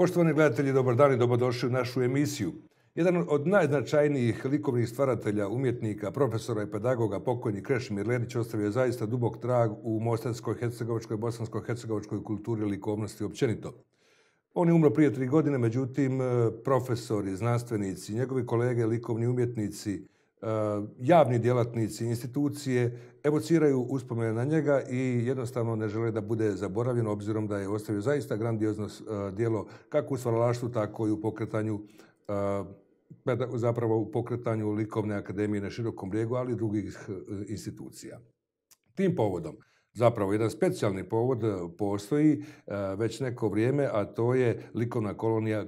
Poštovani gledatelji, dobar dan i dobrodošli u našu emisiju. Jedan od najznačajnijih likovnih stvaratelja, umjetnika, profesora i pedagoga, pokojni Krešimir Ledić, ostavio je zaista dubok trag u mostarskoj, hercegovačkoj, bosansko-hercegovačkoj kulturi i likovnosti općenito. On je umro prije tri godine, međutim, profesori, znanstvenici, njegovi kolege, likovni umjetnici, javni djelatnici, institucije evociraju uspomene na njega i jednostavno ne žele da bude zaboravljen obzirom da je ostavio zaista grandiozno djelo kako u stvaralaštvu, tako i u pokretanju zapravo u pokretanju likovne akademije na širokom brijegu, ali i drugih institucija. Tim povodom, zapravo jedan specijalni povod postoji već neko vrijeme, a to je likovna kolonija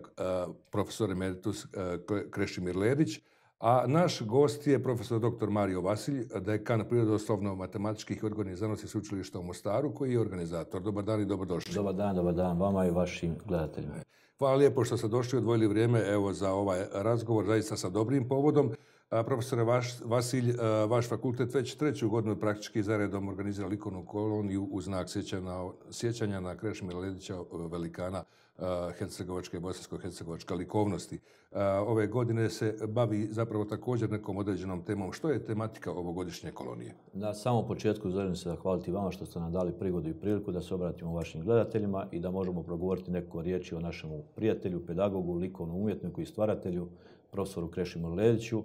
profesor emeritus Krešimir Ledić, a naš gost je profesor dr. Mario Vasilj, dekan prirodoslovno-matematičkih i odgojnih znanosti Sveučilišta u Mostaru, koji je organizator. Dobar dan i dobrodošli. Dobar dan, dobar dan vama i vašim gledateljima. Hvala lijepo što ste došli i odvojili vrijeme evo, za ovaj razgovor, zaista sa dobrim povodom. Profesore Vasilj, vaš fakultet već treću godinu praktički zaredom organizira likovnu koloniju u znak sjećanja na Krešimira Ledića, velikana hercegovačke i bosansko-hercegovačke likovnosti. Ove godine se bavi zapravo također nekom određenom temom. Što je tematika ovogodišnje kolonije? Na samom početku želim se zahvaliti vama što ste nam dali prigodu i priliku da se obratimo vašim gledateljima i da možemo progovoriti neko riječi o našemu prijatelju, pedagogu, likovnom umjetniku i stvaratelju, profesoru Krešimiru Lediću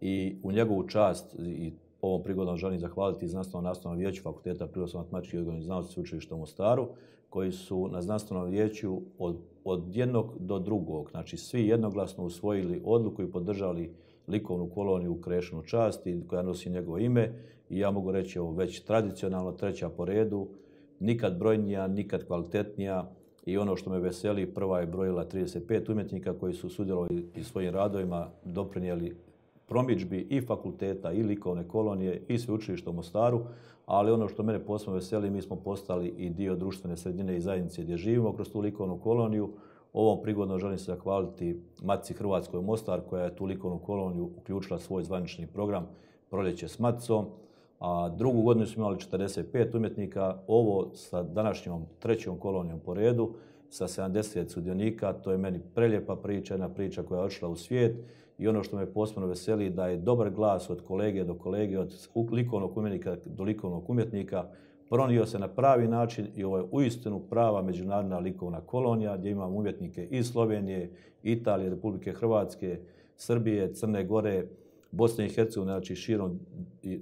i u njegovu čast i ovom prigodom želim zahvaliti Znanstveno nastavnom vijeću Fakulteta prirodoslovno matematičkih i znanosti Sveučilišta u Mostaru, koji su na znanstvenom vijeću od, od jednog do drugog, znači svi jednoglasno usvojili odluku i podržali likovnu koloniju u Krešnu časti koja nosi njegovo ime. I ja mogu reći ovo već tradicionalno treća po redu, nikad brojnija, nikad kvalitetnija i ono što me veseli, prva je brojila 35 umjetnika koji su sudjelovali i svojim radovima doprinijeli promičbi i fakulteta i likovne kolonije i sveučilišta u Mostaru, ali ono što mene posebno veseli, mi smo postali i dio društvene sredine i zajednice gdje živimo kroz tu likovnu koloniju. Ovom prigodno želim se zahvaliti Matici Hrvatskoj Mostar koja je tu likovnu koloniju uključila svoj zvanični program Proljeće s Maticom. A drugu godinu smo imali 45 umjetnika, ovo sa današnjom trećom kolonijom po redu, sa 70 sudionika, to je meni preljepa priča, jedna priča koja je odšla u svijet i ono što me posebno veseli da je dobar glas od kolege do kolege, od likovnog umjetnika do likovnog umjetnika, pronio se na pravi način i ovo je uistinu prava međunarodna likovna kolonija gdje imamo umjetnike iz Slovenije, Italije, Republike Hrvatske, Srbije, Crne Gore, Bosne i Hercegovine, znači širom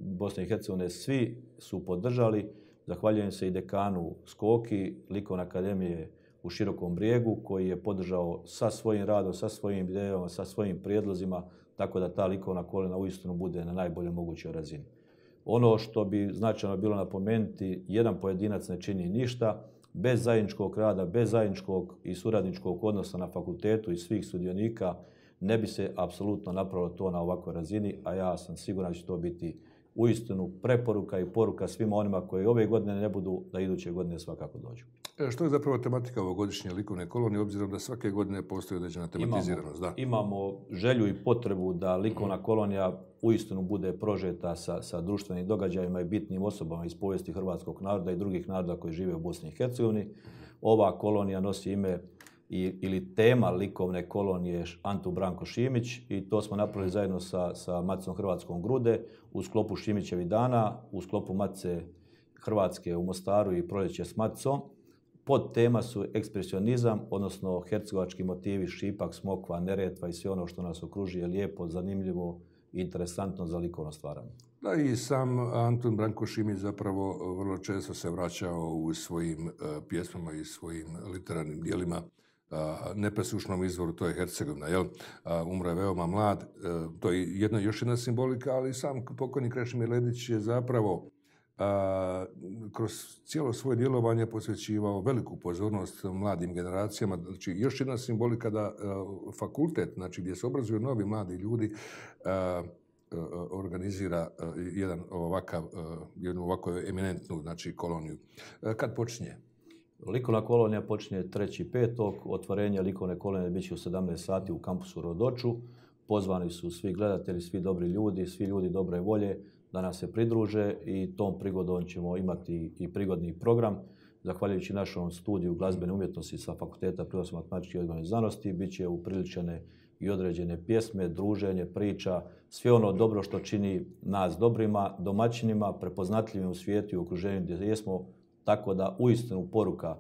Bosne i Hercegovine, svi su podržali. Zahvaljujem se i dekanu Skoki, Likovne akademije u Širokom brijegu koji je podržao sa svojim radom, sa svojim idejama, sa svojim prijedlozima, tako da ta likovna kolena uistinu bude na najboljoj mogućoj razini. Ono što bi značajno bilo napomenuti, jedan pojedinac ne čini ništa, bez zajedničkog rada, bez zajedničkog i suradničkog odnosa na fakultetu i svih sudionika ne bi se apsolutno napravilo to na ovakvoj razini, a ja sam siguran da će to biti uistinu preporuka i poruka svima onima koji ove godine ne budu, da iduće godine svakako dođu. E, što je zapravo tematika ovogodišnje likovne kolonije, obzirom da svake godine postoji određena tematiziranost? Imamo, da. imamo želju i potrebu da likovna kolonija uistinu bude prožeta sa, sa društvenim događajima i bitnim osobama iz povijesti hrvatskog naroda i drugih naroda koji žive u Bosni i Hercegovini. Ova kolonija nosi ime i, ili tema likovne kolonije Antu Branko Šimić i to smo napravili zajedno sa, sa Maticom Hrvatskom Grude u sklopu Šimićevi dana, u sklopu Matice Hrvatske u Mostaru i Proljeće s Maticom. Pod tema su ekspresionizam, odnosno hercegovački motivi, šipak, smokva, neretva i sve ono što nas okružuje lijepo, zanimljivo i interesantno za likovno stvaranje. Da, i sam Antun Branko Šimić zapravo vrlo često se vraćao u svojim uh, pjesmama i svojim literarnim dijelima nepresušnom izvoru, to je Hercegovina, jel? Umro je veoma mlad, e, to je jedna, još jedna simbolika, ali sam pokojni Krešimir Ledić je zapravo kroz cijelo svoje djelovanje posvećivao veliku pozornost mladim generacijama. Znači, još jedna simbolika da a, fakultet, znači gdje se obrazuju novi mladi ljudi, a, organizira jedan ovakav, jednu ovako eminentnu znači, koloniju. Kad počinje? Likovna kolonija počinje 3.5. Otvorenje likovne kolonije bit će u 17 sati u kampusu Rodoču. Pozvani su svi gledatelji, svi dobri ljudi, svi ljudi dobre volje da nas se pridruže i tom prigodom ćemo imati i prigodni program. zahvaljujući našom studiju glazbene umjetnosti sa Fakulteta prirodosno matematičke i odgojne znanosti, bit će upriličene i određene pjesme, druženje, priča, sve ono dobro što čini nas dobrima, domaćinima, prepoznatljivim u svijetu i okruženju gdje jesmo, tako da uistinu poruka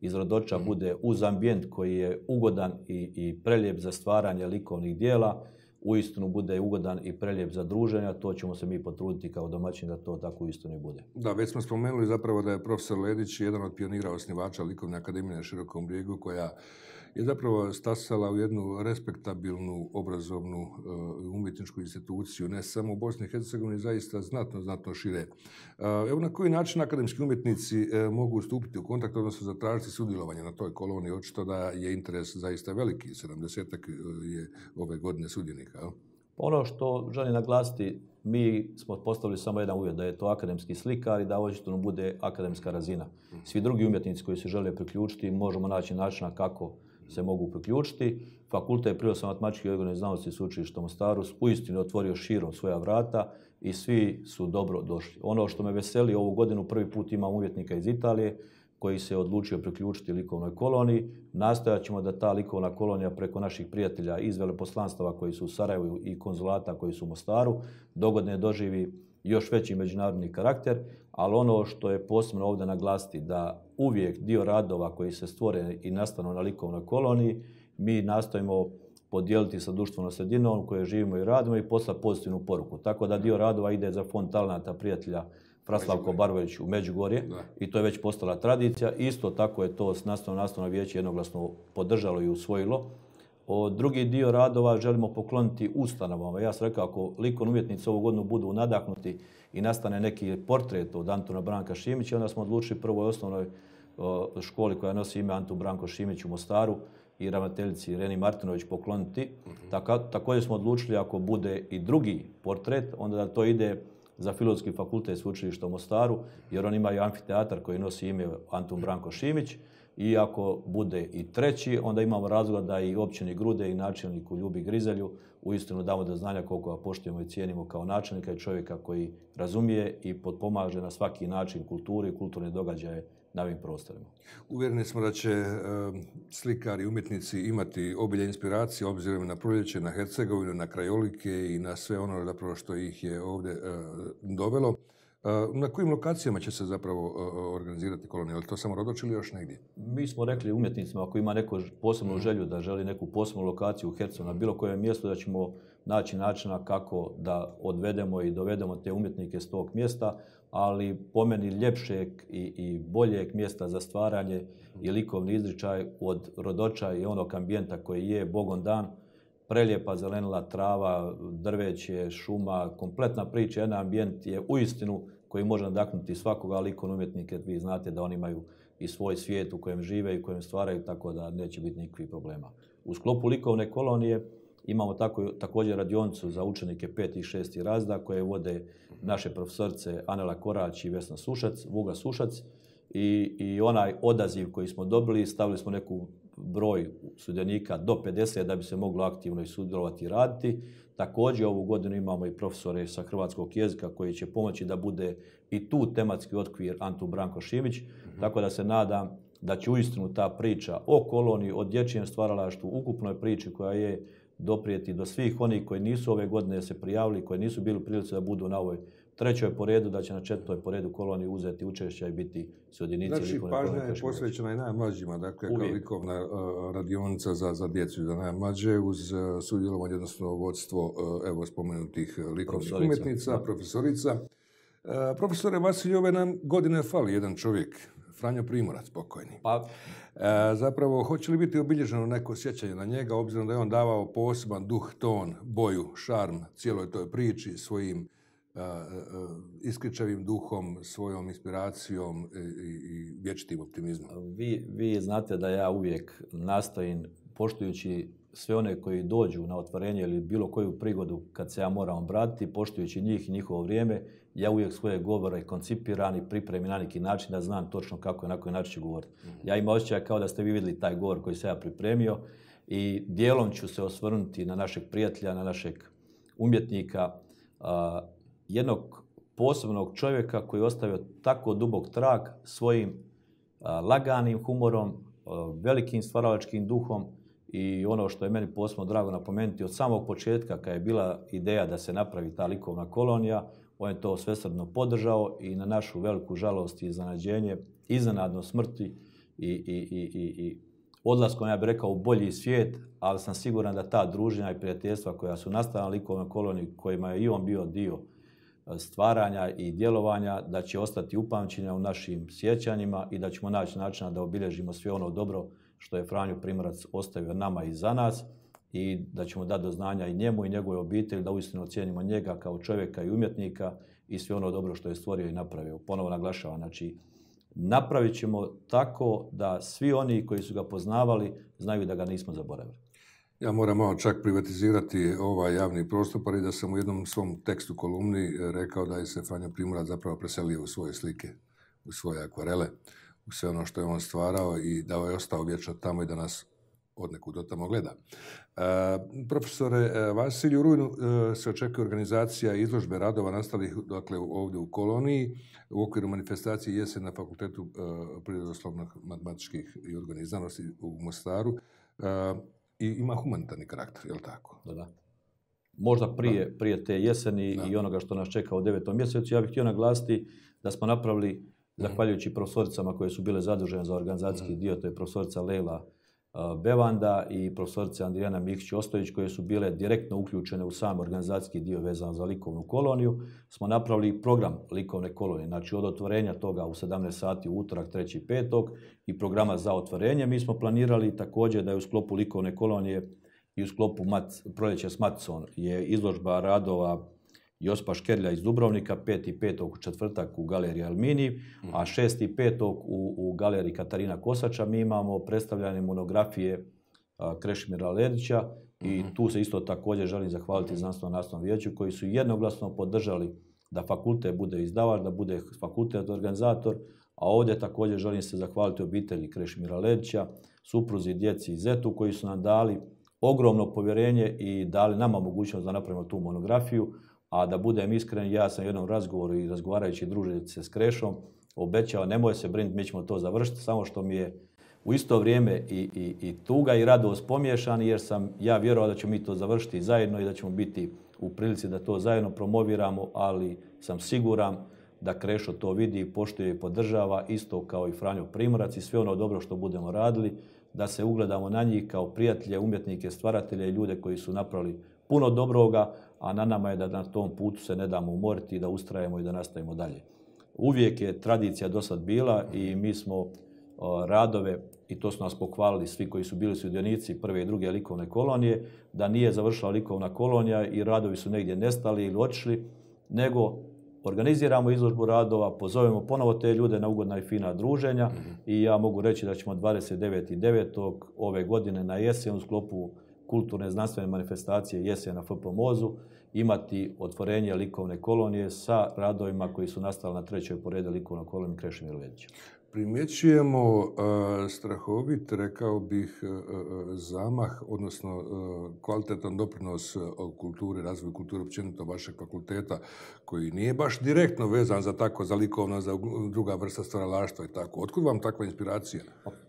iz Rodoča mhm. bude uz ambijent koji je ugodan i, i prelijep za stvaranje likovnih dijela, uistinu bude ugodan i prelijep za druženja, to ćemo se mi potruditi kao domaćini da to tako uistinu i bude. Da, već smo spomenuli zapravo da je profesor Ledić jedan od pionira osnivača Likovne akademije na Širokom brijegu koja je zapravo stasala u jednu respektabilnu obrazovnu e, umjetničku instituciju, ne samo u Bosni i Hercegovini, zaista znatno, znatno šire. E, evo na koji način akademski umjetnici e, mogu stupiti u kontakt, odnosno zatražiti sudjelovanje na toj koloniji, očito da je interes zaista veliki, 70 je ove godine sudjenika. Ono što želim naglasiti, mi smo postavili samo jedan uvjet, da je to akademski slikar i da očito bude akademska razina. Svi drugi umjetnici koji se žele priključiti, možemo naći načina kako se mogu priključiti. Fakultet prirodno matematičke i znanosti sveučilišta u Mostaru uistinu otvorio širom svoja vrata i svi su dobro došli. Ono što me veseli, ovu godinu prvi put imam uvjetnika iz Italije koji se odlučio priključiti likovnoj koloniji. Nastojat ćemo da ta likovna kolonija preko naših prijatelja iz veleposlanstava koji su u Sarajevu i konzulata koji su u Mostaru dogodne doživi još veći međunarodni karakter, ali ono što je posebno ovdje naglasiti da uvijek dio radova koji se stvore i nastanu na likovnoj koloniji, mi nastojimo podijeliti sa društvenom sredinom u kojoj živimo i radimo i poslati pozitivnu poruku. Tako da dio radova ide za fond talenata prijatelja Fraslavko Barbović u Međugorje i to je već postala tradicija. Isto tako je to s nastavno nastavno vijeće jednoglasno podržalo i usvojilo. O drugi dio radova želimo pokloniti ustanovama. Ja sam rekao, ako likon umjetnici ovu godinu budu nadahnuti i nastane neki portret od Antuna Branka Šimića, onda smo odlučili prvoj osnovnoj školi koja nosi ime Antun Branko Šimić u Mostaru i ravnateljici Reni Martinović pokloniti. također smo odlučili ako bude i drugi portret, onda da to ide za Filozofski fakultet sveučilišta u Mostaru, jer on ima i amfiteatar koji nosi ime Antun Branko Šimić. I ako bude i treći, onda imamo razloga da i općini Grude i načelniku Ljubi Grizelju uistinu damo do znanja koliko ga poštujemo i cijenimo kao načelnika i čovjeka koji razumije i potpomaže na svaki način kulturi i kulturne događaje na ovim prostorima. Uvjereni smo da će slikari i umjetnici imati obilje inspiracije obzirom na proljeće, na Hercegovinu, na krajolike i na sve ono zapravo što ih je ovdje dovelo. Na kojim lokacijama će se zapravo organizirati kolonija? Je li to samo Rodoč ili još negdje? Mi smo rekli umjetnicima ako ima neku posebnu mhm. želju da želi neku posebnu lokaciju u Hercu na bilo kojem mjestu da ćemo naći načina kako da odvedemo i dovedemo te umjetnike s tog mjesta, ali po meni ljepšeg i, i boljeg mjesta za stvaranje i likovni izričaj od Rodoča i onog ambijenta koji je Bogom dan, prelijepa zelenila trava, drveće, šuma, kompletna priča, jedan ambijent je uistinu koji može nadaknuti svakoga likovnog umjetnika. Vi znate da oni imaju i svoj svijet u kojem žive i u kojem stvaraju, tako da neće biti nikakvih problema. U sklopu likovne kolonije imamo tako, također radionicu za učenike peti i šesti razda koje vode naše profesorice Anela Korać i Vesna Sušac, Vuga Sušac i, i onaj odaziv koji smo dobili, stavili smo neku broj sudionika do 50 da bi se moglo aktivno i sudjelovati i raditi. Također ovu godinu imamo i profesore sa hrvatskog jezika koji će pomoći da bude i tu tematski otkvir Antun Branko Šimić, mhm. tako da se nadam da će uistinu ta priča o koloniji, o dječjem stvaralaštvu, ukupnoj priči koja je doprijeti do svih onih koji nisu ove godine se prijavili, koji nisu bili u prilici da budu na ovoj trećoj po redu, da će na četvrtoj po redu koloniji uzeti učešća i biti sudionici znači, pažnja je posvećena i najmlađima, dakle kao likovna e, radionica za, za djecu i za najmlađe uz uh, sudjelovanje, odnosno vodstvo uh, evo spomenutih likovnih umjetnica, profesorica. profesore Vasilj, ove nam godine fali jedan čovjek, Franjo Primorac, pokojni. Pa... zapravo, hoće li biti obilježeno neko sjećanje na njega, obzirom da je on davao poseban duh, ton, boju, šarm cijeloj toj priči svojim iskričavim duhom, svojom inspiracijom i, vječitim optimizmom. Vi, vi znate da ja uvijek nastojim, poštujući sve one koji dođu na otvorenje ili bilo koju prigodu kad se ja moram obratiti, poštujući njih i njihovo vrijeme, ja uvijek svoje govore koncipiram i pripremim na neki način da znam točno kako i na koji način ću govoriti. Mhm. Ja imam osjećaj kao da ste vi vidjeli taj govor koji sam ja pripremio i dijelom ću se osvrnuti na našeg prijatelja, na našeg umjetnika, jednog posebnog čovjeka koji je ostavio tako dubok trag svojim laganim humorom, velikim stvaralačkim duhom i ono što je meni posebno drago napomenuti, od samog početka kad je bila ideja da se napravi ta likovna kolonija, on je to svesrdno podržao i na našu veliku žalost i iznenađenje, iznenadno smrti i, i, i, i odlaskom, ja bih rekao, u bolji svijet, ali sam siguran da ta druženja i prijateljstva koja su nastala na likovnoj koloniji, kojima je i on bio dio stvaranja i djelovanja, da će ostati upamćenja u našim sjećanjima i da ćemo naći načina da obilježimo sve ono dobro što je Franjo Primorac ostavio nama i za nas i da ćemo dati do znanja i njemu i njegove obitelji, da uistinu ocijenimo njega kao čovjeka i umjetnika i sve ono dobro što je stvorio i napravio. Ponovo naglašavam, znači napravit ćemo tako da svi oni koji su ga poznavali znaju da ga nismo zaboravili. Ja moram malo čak privatizirati ovaj javni prostor, pa i da sam u jednom svom tekstu kolumni rekao da je se Franjo Primorac zapravo preselio u svoje slike, u svoje akvarele, u sve ono što je on stvarao i da je ostao vječno tamo i da nas od nekud do tamo gleda. E, profesore e, Vasilju, u rujnu e, se očekuje organizacija izložbe radova nastalih dakle, ovdje u koloniji u okviru manifestacije jesen na Fakultetu prirodoslovnih matematičkih i odgojnih znanosti u Mostaru i ima humanitarni karakter, je li tako? Da, da. Možda prije, prije te jeseni i onoga što nas čeka u devetom mjesecu, ja bih htio naglasiti da smo napravili, mhm. zahvaljujući profesoricama koje su bile zadužene za organizacijski mhm. dio, to je profesorica Leila Bevanda i profesorica Andrijana Mihić-Ostojić koje su bile direktno uključene u sam organizacijski dio vezan za likovnu koloniju, smo napravili program likovne kolonije. Znači od otvorenja toga u 17 sati u utorak 3.5. i programa za otvorenje. Mi smo planirali također da je u sklopu likovne kolonije i u sklopu Mat, proljeća s Matson je izložba radova Jospa Škerlja iz Dubrovnika, 5.5. u četvrtak u galeriji Almini, a 6.5. u, u galeriji Katarina Kosača mi imamo predstavljanje monografije Krešimira Ledića i mhm. tu se isto također želim zahvaliti znanstveno nastavnom vijeću koji su jednoglasno podržali da fakultet bude izdavač, da bude fakultet organizator, a ovdje također želim se zahvaliti obitelji Krešimira Ledića, supruzi, djeci i zetu koji su nam dali ogromno povjerenje i dali nama mogućnost da napravimo tu monografiju. A da budem iskren, ja sam u jednom razgovoru i razgovarajući družiti se s Krešom, obećao nemoj se brinuti, mi ćemo to završiti, samo što mi je u isto vrijeme i, i, i tuga i radost pomiješani jer sam ja vjerovao da ćemo mi to završiti zajedno i da ćemo biti u prilici da to zajedno promoviramo, ali sam siguran da Krešo to vidi, poštuje i podržava, isto kao i Franjo Primorac i sve ono dobro što budemo radili, da se ugledamo na njih kao prijatelje, umjetnike, stvaratelje i ljude koji su napravili puno dobroga, a na nama je da na tom putu se ne damo umoriti, da ustrajemo i da nastavimo dalje. Uvijek je tradicija do sad bila i mi smo radove, i to su nas pohvalili svi koji su bili sudionici prve i druge likovne kolonije, da nije završila likovna kolonija i radovi su negdje nestali ili otišli, nego organiziramo izložbu radova, pozovemo ponovo te ljude na ugodna i fina druženja mhm. i ja mogu reći da ćemo 29.9. ove godine na jesen u sklopu kulturne znanstvene manifestacije jesen na FPMOZ-u imati otvorenje likovne kolonije sa radovima koji su nastali na trećoj porede likovnoj koloniji Krešimir Ledića. Primjećujemo strahovit, rekao bih, zamah, odnosno kvalitetan doprinos kulturi, razvoju kulture općenito vašeg fakulteta, koji nije baš direktno vezan za tako, za likovno, za druga vrsta stvaralaštva i tako. Otkud vam takva inspiracija?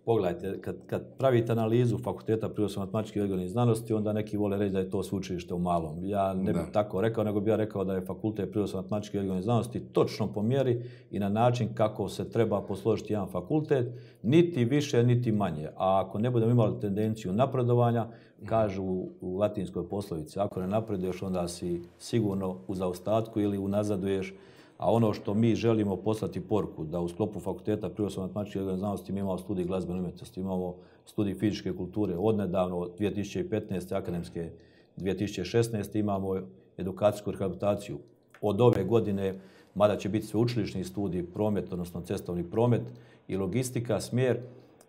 Pogledajte, kad, kad pravite analizu fakulteta prirodosno matematičkih i znanosti, onda neki vole reći da je to sveučilište u malom. Ja ne bih tako rekao, nego bih ja rekao da je fakultet prirodosno matematičkih i znanosti točno po mjeri i na način kako se treba posložiti jedan fakultet, niti više, niti manje. A ako ne budemo imali tendenciju napredovanja, kažu u latinskoj poslovici, ako ne napreduješ, onda si sigurno u zaostatku ili unazaduješ, a ono što mi želimo poslati poruku, da u sklopu fakulteta prirodoslovne matematičke znanosti mi imamo studij glazbene umjetnosti, imamo studij fizičke kulture, odnedavno 2015. akademske 2016. imamo edukacijsku rehabilitaciju. Od ove godine mada će biti sveučilišni studij promet, odnosno cestovni promet i logistika, smjer.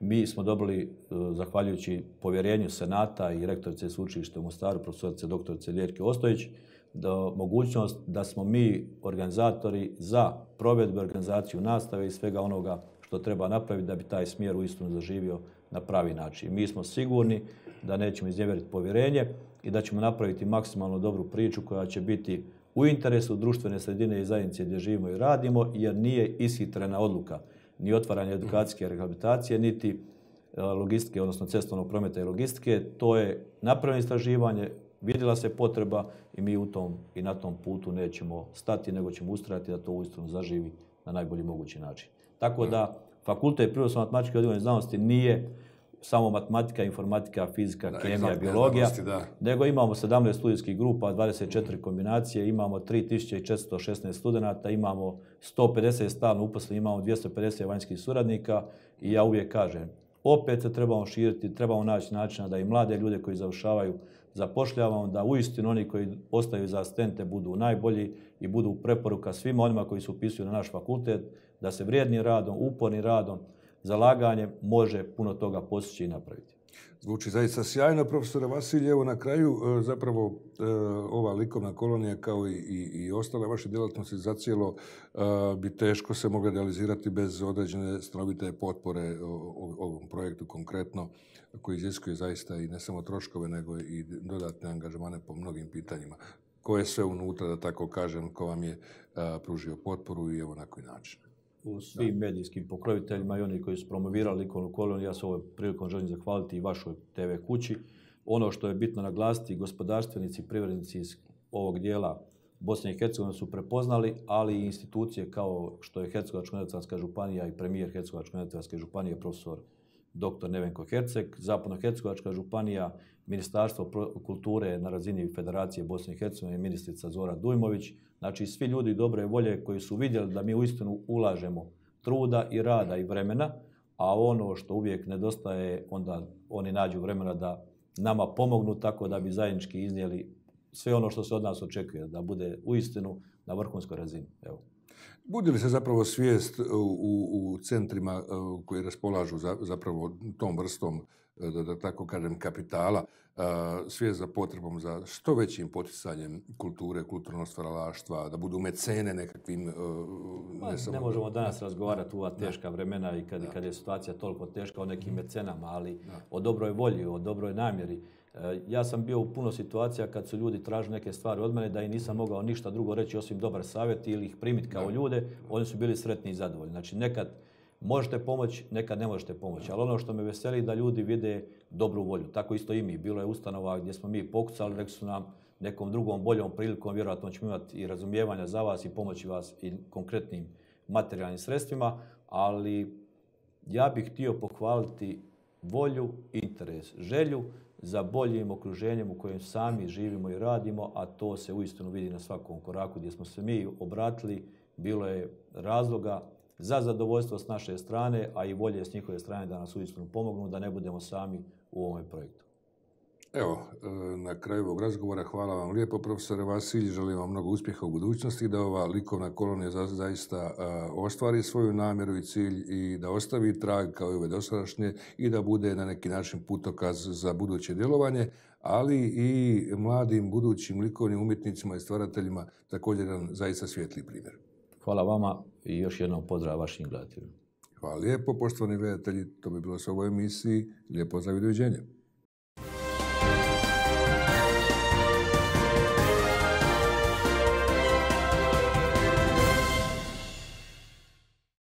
Mi smo dobili, e, zahvaljujući povjerenju Senata i rektorice sveučilišta u Mostaru, profesorice doktorice Ljerke Ostojić, da, mogućnost da smo mi organizatori za provedbu, organizaciju nastave i svega onoga što treba napraviti da bi taj smjer uistinu zaživio na pravi način. Mi smo sigurni da nećemo iznevjeriti povjerenje i da ćemo napraviti maksimalno dobru priču koja će biti u interesu društvene sredine i zajednice gdje živimo i radimo, jer nije ishitrena odluka. Ni otvaranje edukacijske rehabilitacije, niti e, logistike, odnosno cestovnog prometa i logistike. To je napravljeno istraživanje, vidjela se potreba i mi u tom i na tom putu nećemo stati, nego ćemo ustrajati da to uistinu zaživi na najbolji mogući način. Tako da fakultet prirodosno-matematičke odgojne znanosti nije samo matematika, informatika, fizika, kemija, biologija, nego imamo 17 studijskih grupa, 24 kombinacije, imamo 3416 studenata, imamo 150 stalno uposlenih, imamo 250 vanjskih suradnika i ja uvijek kažem, opet se trebamo širiti, trebamo naći načina da i mlade ljude koji završavaju zapošljavamo, da uistinu oni koji ostaju za asistente budu najbolji i budu preporuka svima onima koji se upisuju na naš fakultet, da se vrijednim radom, upornim radom, zalaganjem može puno toga postići i napraviti. Zvuči zaista sjajno, profesore Vasilje. Evo na kraju e, zapravo e, ova likovna kolonija kao i, i, ostale vaše djelatnosti zacijelo e, bi teško se mogla realizirati bez određene stanovite potpore ovom projektu konkretno koji iziskuje zaista i ne samo troškove nego i dodatne angažmane po mnogim pitanjima. Ko je sve unutra, da tako kažem, ko vam je pružio potporu i evo na koji način? U svim medijskim pokroviteljima i oni koji su promovirali likovnu koloniju. Ja se ovoj prilikom želim zahvaliti i vašoj TV kući. Ono što je bitno naglasiti, gospodarstvenici i privrednici iz ovog dijela Bosne i Hercegovine su prepoznali, ali i institucije kao što je Hercegovačko-neretvanska županija i premijer Hercegovačko-neretvanske županije, profesor dr. Nevenko Herceg, Zapadno-Hercegovačka županija, Ministarstvo kulture na razini Federacije Bosne i Hercegovine, ministrica Zora Dujmović, znači svi ljudi dobre volje koji su vidjeli da mi uistinu ulažemo truda i rada i vremena, a ono što uvijek nedostaje, onda oni nađu vremena da nama pomognu tako da bi zajednički iznijeli sve ono što se od nas očekuje, da bude uistinu na vrhunskoj razini. Evo. Budi li se zapravo svijest u, centrima e, koji raspolažu zapravo tom vrstom, e, da, tako kažem, kapitala, e, svijest za potrebom za što većim poticanjem kulture, kulturnog stvaralaštva, da budu mecene nekakvim... Ne, pa, ne možemo danas razgovarati u ova teška vremena i kad, kad je situacija toliko teška o nekim mecenama, ali o dobroj volji, o dobroj namjeri. Ja sam bio u puno situacija kad su ljudi tražili neke stvari od mene da i nisam mogao ništa drugo reći osim dobar savjet ili ih primiti kao ljude, oni su bili sretni i zadovoljni. Znači nekad možete pomoći, nekad ne možete pomoći. Ali ono što me veseli da ljudi vide dobru volju. Tako isto i mi. Bilo je ustanova gdje smo mi pokucali, rekli su nam nekom drugom boljom prilikom, vjerojatno ćemo imati i razumijevanja za vas i pomoći vas i konkretnim materijalnim sredstvima, ali ja bih htio pohvaliti volju, interes, želju za boljim okruženjem u kojem sami živimo i radimo, a to se uistinu vidi na svakom koraku gdje smo se mi obratili. Bilo je razloga za zadovoljstvo s naše strane, a i volje s njihove strane da nas uistinu pomognu, da ne budemo sami u ovom projektu. Evo, e, na kraju ovog razgovora hvala vam lijepo, profesore Vasilj. Želim vam mnogo uspjeha u budućnosti, da ova likovna kolonija zaista e, ostvari svoju namjeru i cilj i da ostavi trag kao i ove dosadašnje i da bude na neki način putokaz za buduće djelovanje, ali i mladim budućim likovnim umjetnicima i stvarateljima također jedan zaista svijetli primjer. Hvala vama i još jednom pozdrav vašim gledateljima. Hvala lijepo, poštovani gledatelji. To bi bilo u ovoj emisiji. Lijepo za.